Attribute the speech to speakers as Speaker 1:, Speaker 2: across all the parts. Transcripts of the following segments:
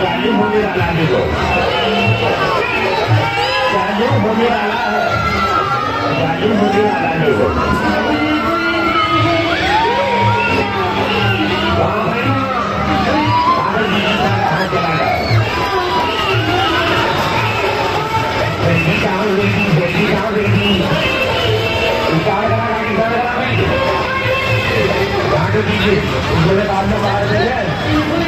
Speaker 1: चालू होने वाला है। देखो चालू होने वाला है। चालू होने वाला है। बेटी कहाँ बेटी बेटी कहाँ बेटी उतार उतार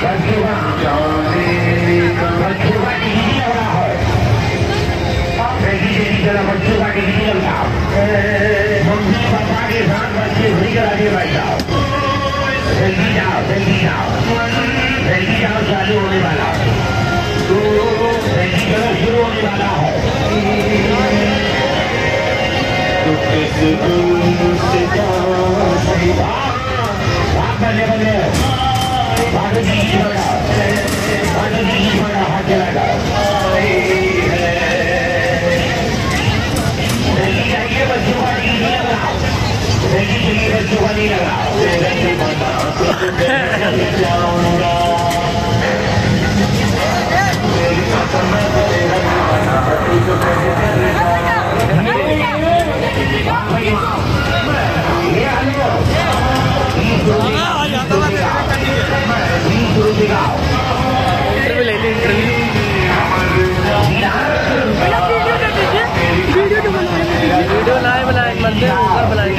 Speaker 1: Thank you. का टीवी चल रहा पापा के साथ बच्चे घड़ी करा बैठ जाओ। जल्दी जाओ जल्दी जाओ। जल्दी जाओ, चालू होने वाला है। जल्दी चलो शुरू होने वाला है। आप बल्ले बल्ले बाजू जी की जी की हाथ
Speaker 2: इंटरव्यू ले ली इंटरव्यू